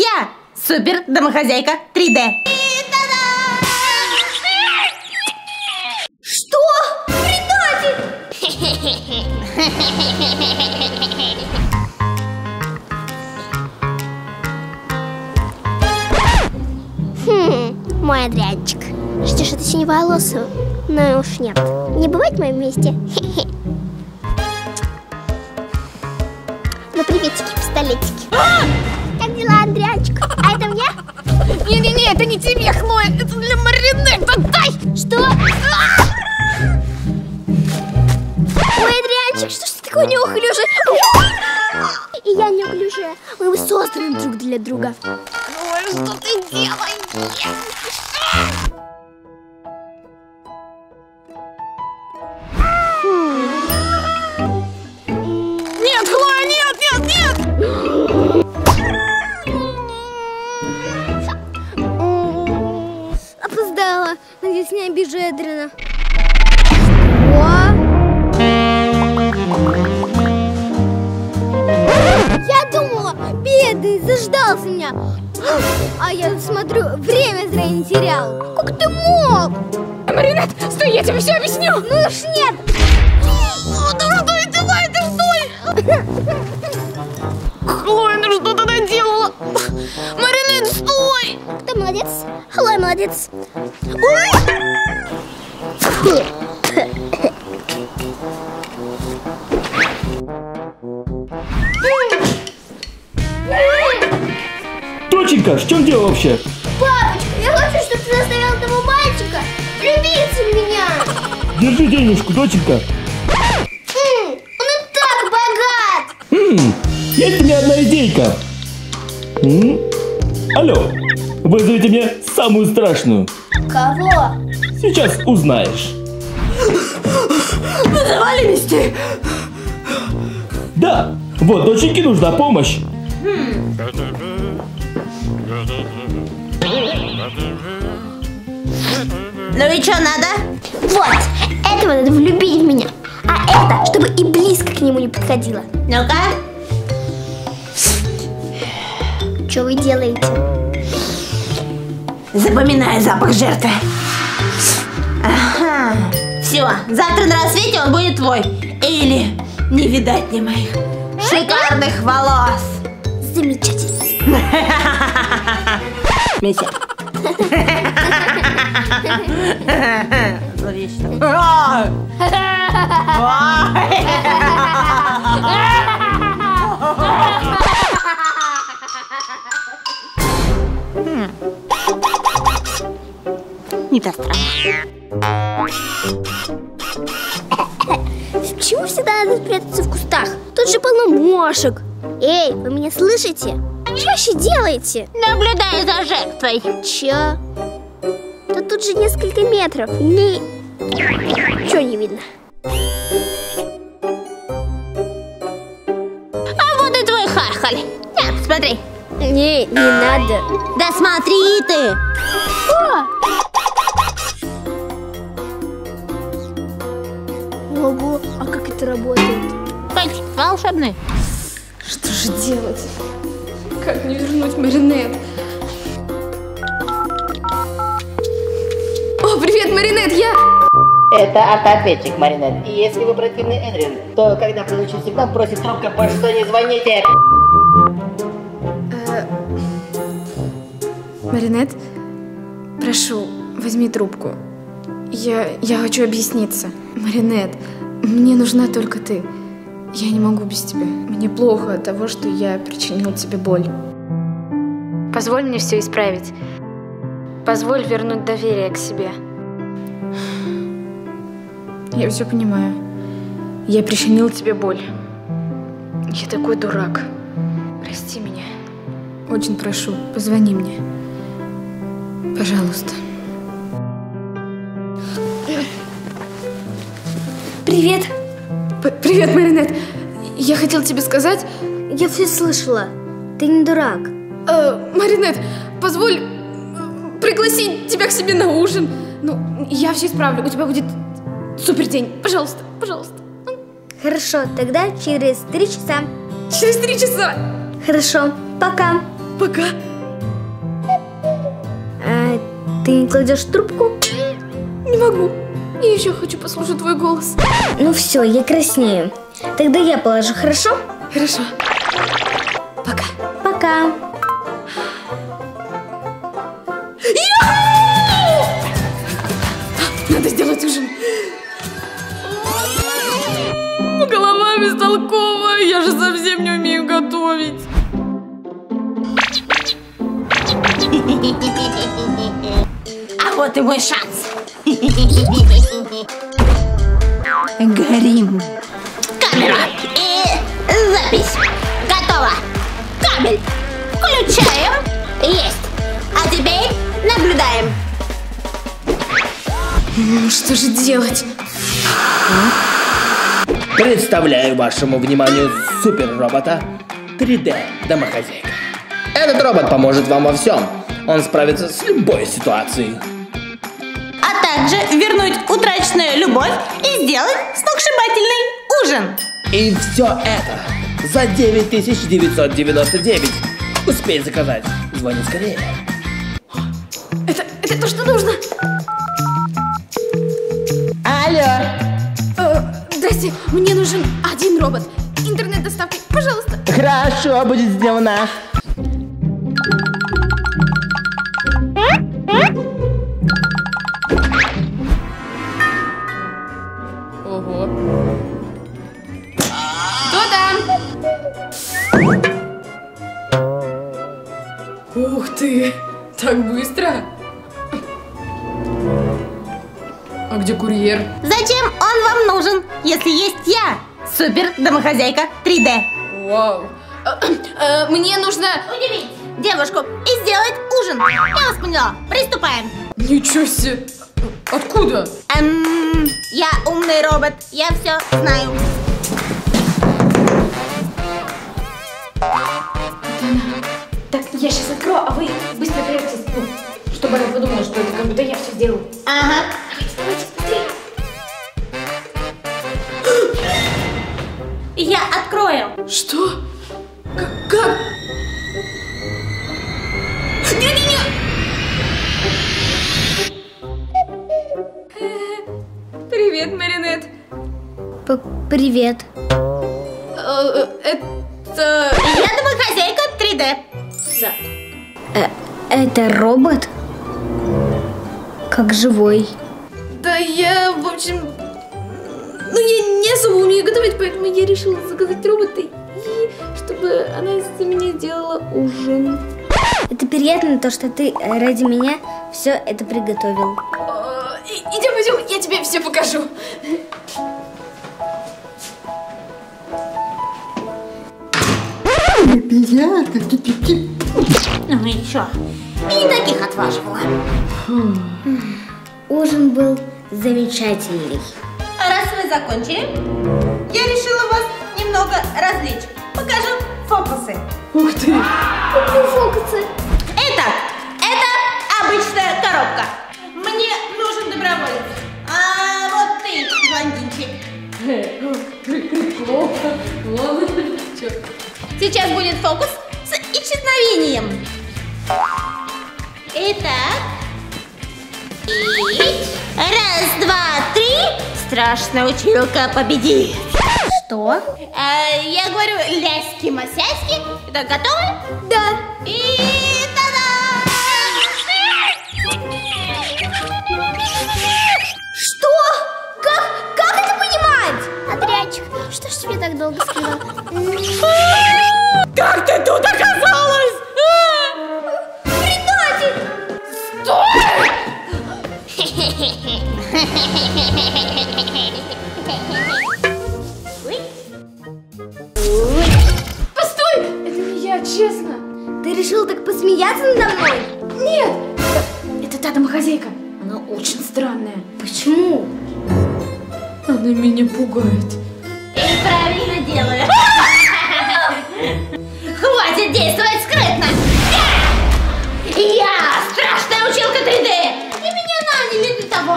Я супер домохозяйка 3D. Что? Предатель! Хм, мой Адрианчик. Ждешь это синеволосую? Ну уж нет. Не бывает в моем месте. Ну, приветики, пистолетики. Это не тебе, Хлоя, это для маринета, дай! Что? Ой, Адрианчик, что ж ты такой неуклюжий? И я неуклюжая. Мы созданы друг для друга. Хлоя, что ты делаешь? Не обижу Эдрина. Я думала, бедный, заждался меня. А я смотрю, время зря не терял. Как ты мог? Маринет, стой, я тебе все объясню! Ну уж нет. Денежку, доченька. М, Он и так богат. Хм, есть у меня одна идейка. М? Алло, вызовите мне самую страшную. Кого? Сейчас узнаешь. Давай вести! Да, вот доченьке нужна помощь. Ну и что надо? Вот, этого надо влюбить в меня. А это, чтобы и близко к нему не подходило. Ну-ка. Что вы делаете? Запоминаю запах жертвы. Ага. Все, завтра на рассвете он будет твой. Или не видать мне моих шикарных волос. Замечательно. Митя. Не та страна. Почему всегда надо спрятаться в кустах? Тут же полно мошек. Эй, вы меня слышите? Что вообще делаете? Наблюдаю за жертвой. Чё? Да тут же несколько метров. Ни... Чё не видно? А вот и твой хахаль. На, смотри. Не, не надо. Да смотри ты. Ого, а как это работает? Пальчик волшебный. Что же делать? Как мне вернуть Маринет? Это автоответчик, Маринет. И если вы противный Эдрин, то когда предыдущий сигнал просит трубка, по что не звоните. Маринет, прошу, возьми трубку. Я, я хочу объясниться. Маринет, мне нужна только ты. Я не могу без тебя. Мне плохо от того, что я причинил тебе боль. Позволь мне все исправить. Позволь вернуть доверие к себе. Я все понимаю. Я причинил тебе боль. Я такой дурак. Прости меня. Очень прошу, позвони мне. Пожалуйста. Привет. П- Привет, Маринет. Я хотел тебе сказать... Я все слышала. Ты не дурак. э, Маринет, позволь э, пригласить тебя к себе на ужин. Ну, я все исправлю. У тебя будет супер день. Пожалуйста, пожалуйста. Хорошо, тогда через три часа. Через три часа. Хорошо, пока. Пока. А ты не кладешь трубку? Не могу. Я еще хочу послушать твой голос. Ну все, я краснею. Тогда я положу, хорошо? Хорошо. Пока. Пока. Бестолковая. Я же совсем не умею готовить. А вот и мой шанс. Горим. Камера и запись. Готово. Кабель. Включаем. Есть. А теперь наблюдаем. Ну, что же делать? Представляю вашему вниманию супер-робота 3D домохозяйка. Этот робот поможет вам во всем. Он справится с любой ситуацией. А также вернуть утраченную любовь и сделать сногсшибательный ужин. И все это за 9999. Успей заказать. Звони скорее. Это, это то, что нужно. Алло. Здрасте, мне нужен один робот. Интернет-доставкой, пожалуйста. Хорошо, будет сделано. Если есть я? Супер домохозяйка 3D. Вау. Э, э, Мне нужно... Удивить девушку и сделать ужин. Я вас поняла. Приступаем. Ничего себе. Откуда? Эм, я умный робот. Я все знаю. Так, я сейчас открою, а вы быстро прячьтесь, ну, чтобы она подумала, что это как будто я все сделал. Ага. Давайте, быстрее. Я открою. Что? Как? как? Не-не-не! Привет, Маринет. П- Привет. Э, Это... Я домохозяйка 3D. Да. Э, это робот? Как живой. Да я, в общем... готовить, поэтому я решила заказать робота, и чтобы она за меня сделала ужин. Это приятно, то, что ты э, ради меня все это приготовил. Э, Идем, идем, я тебе все покажу. Ну и чё? И таких отваживала. Ужин был замечательный. Раз вы закончили, я решила вас немного развлечь. Покажу фокусы. Ух ты! фокусы. Итак, это обычная коробка. Мне нужен доброволец. А вот ты, блондинчик. Сейчас будет фокус с исчезновением. Итак. И... Раз, два, три. Страшная училка победит. Что? А, я говорю ляськи-масяськи. Это готовы? Да. И та-да! Что? Как, как это понимать? Отрядчик, что ж тебе так долго скрывал? Как ты тут Постой! Это не я, честно. Ты решил так посмеяться надо мной? Нет! Это, та домохозяйка. Она очень странная. Почему? Она меня пугает. И правильно делаю. Хватит действовать скрытно. Я страшная училка 3D. И меня наняли для того,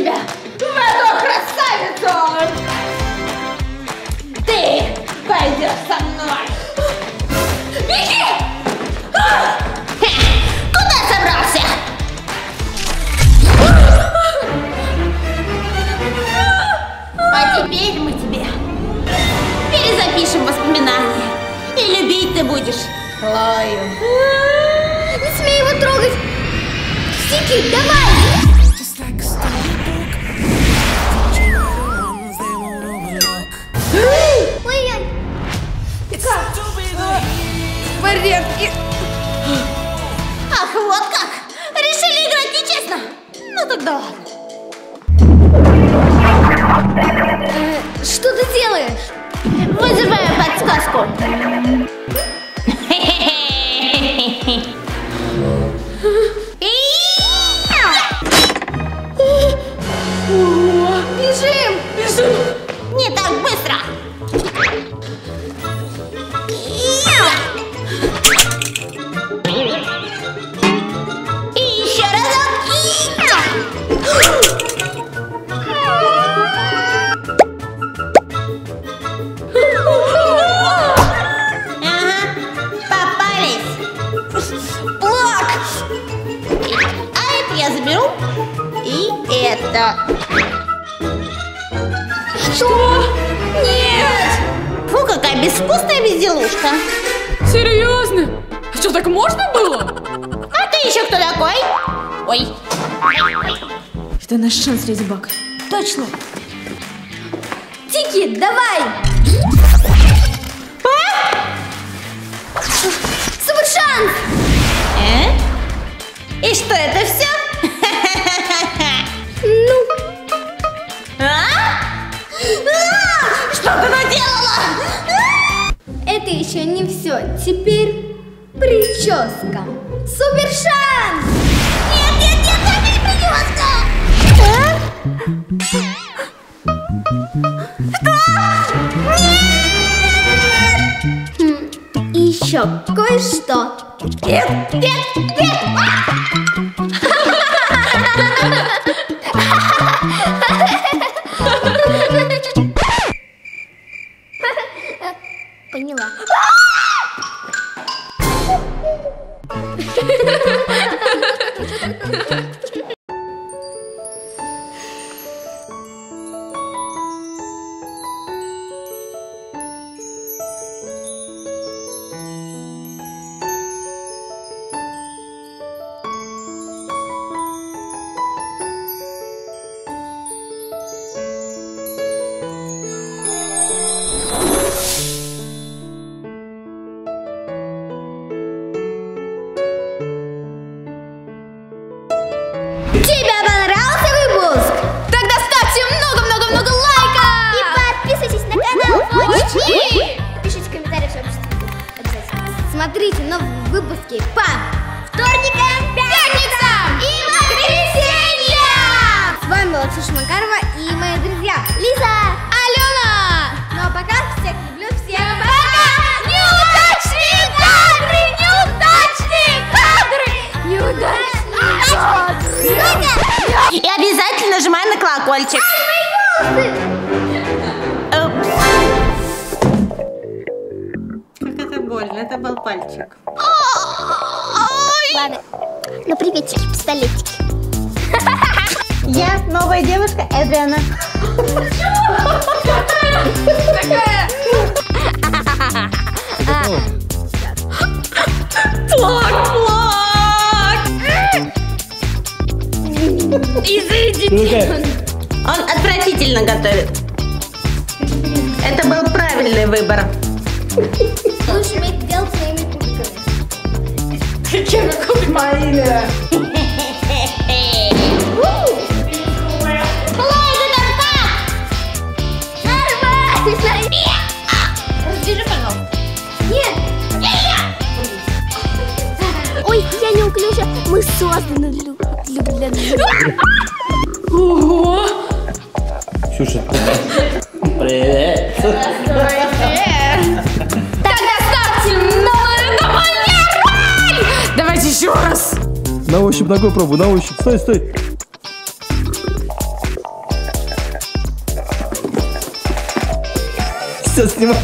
тебя в эту красавицу. Ты пойдешь со мной. Беги! А! Куда собрался? А теперь мы тебе перезапишем воспоминания. И любить ты будешь Хлою. Не смей его трогать! Сики, давай! Hehehe Безвкусная безделушка. Серьезно? А что, так можно было? А ты еще кто такой? Ой. Это наш шанс, Леди Баг. Точно! Тики, давай! Теперь прическа. Супер шанс! Нет, нет, нет, это не прическа! И еще кое-что. Нет, нет, нет! Выпуски по вторникам, пятницам и воскресеньям! С вами была Ксюша Макарова и мои друзья Лиза, Алена! Ну а пока всех люблю, всем пока! Неудачные кадры! Неудачные кадры! Неудачные кадры! И обязательно нажимай на колокольчик. Упс. Это был пальчик. Ладно. Ну, приветики, пистолетики. Я новая девушка Эдриана. Ну-ка, Он отвратительно готовит. Это был правильный выбор. Лучше уметь делать своими кубиками. Нет! Ой, я неуклюжа. Мы созданы для... Ого! Ксюша. Привет. Еще раз! На ощупь ногой пробуй, на ощупь. Стой, стой. Все, снимай.